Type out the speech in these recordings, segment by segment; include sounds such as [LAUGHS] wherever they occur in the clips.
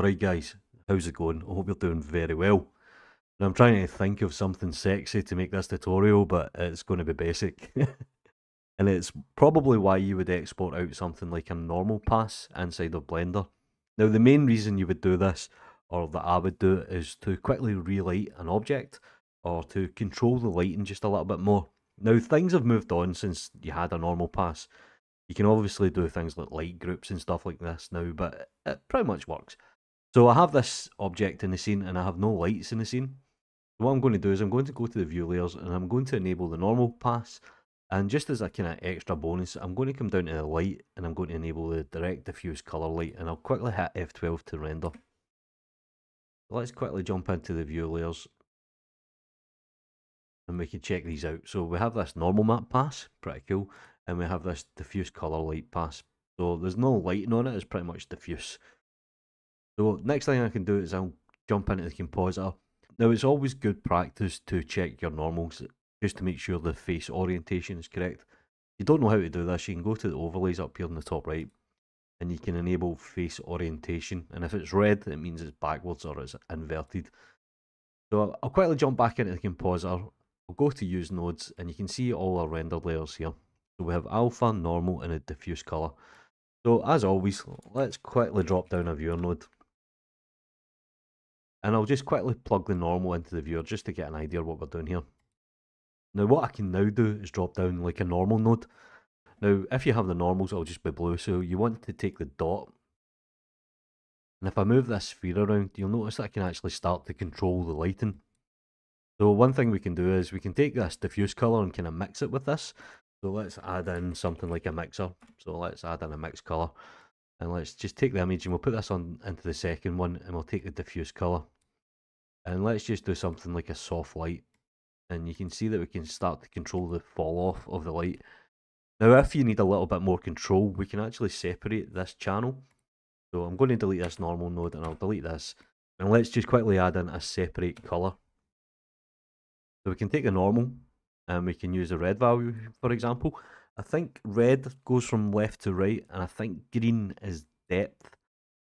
Alright guys, how's it going? I hope you're doing very well. Now I'm trying to think of something sexy to make this tutorial, but it's going to be basic. [LAUGHS] and it's probably why you would export out something like a normal pass inside of Blender. Now the main reason you would do this, or that I would do it, is to quickly relight an object, or to control the lighting just a little bit more. Now things have moved on since you had a normal pass. You can obviously do things like light groups and stuff like this now, but it pretty much works. So I have this object in the scene and I have no lights in the scene. So What I'm going to do is I'm going to go to the view layers and I'm going to enable the normal pass. And just as a kind of extra bonus, I'm going to come down to the light and I'm going to enable the direct diffuse color light and I'll quickly hit F12 to render. Let's quickly jump into the view layers and we can check these out. So we have this normal map pass, pretty cool, and we have this diffuse color light pass. So there's no lighting on it, it's pretty much diffuse. So next thing I can do is I'll jump into the compositor. Now it's always good practice to check your normals just to make sure the face orientation is correct. If you don't know how to do this, you can go to the overlays up here in the top right and you can enable face orientation. And if it's red, it means it's backwards or it's inverted. So I'll quickly jump back into the compositor. I'll go to use nodes and you can see all our rendered layers here. So we have alpha, normal and a diffuse color. So as always, let's quickly drop down a viewer node. And I'll just quickly plug the normal into the viewer just to get an idea of what we're doing here. Now what I can now do is drop down like a normal node. Now if you have the normals it'll just be blue so you want to take the dot and if I move this sphere around you'll notice that I can actually start to control the lighting. So one thing we can do is we can take this diffuse colour and kind of mix it with this. So let's add in something like a mixer. So let's add in a mixed colour. And let's just take the image and we'll put this on into the second one and we'll take the diffuse colour. And let's just do something like a soft light. And you can see that we can start to control the fall off of the light. Now if you need a little bit more control, we can actually separate this channel. So I'm going to delete this normal node and I'll delete this. And let's just quickly add in a separate colour. So we can take a normal and we can use a red value for example I think red goes from left to right, and I think green is depth,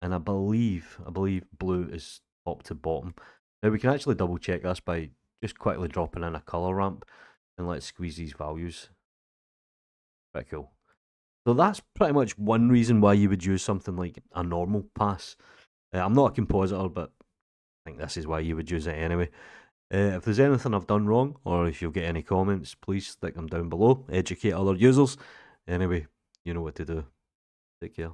and I believe I believe blue is top to bottom. Now we can actually double check this by just quickly dropping in a color ramp, and let's squeeze these values. Pretty cool. So that's pretty much one reason why you would use something like a normal pass. Uh, I'm not a compositor, but I think this is why you would use it anyway. Uh, if there's anything I've done wrong, or if you'll get any comments, please stick them down below. Educate other users. Anyway, you know what to do. Take care.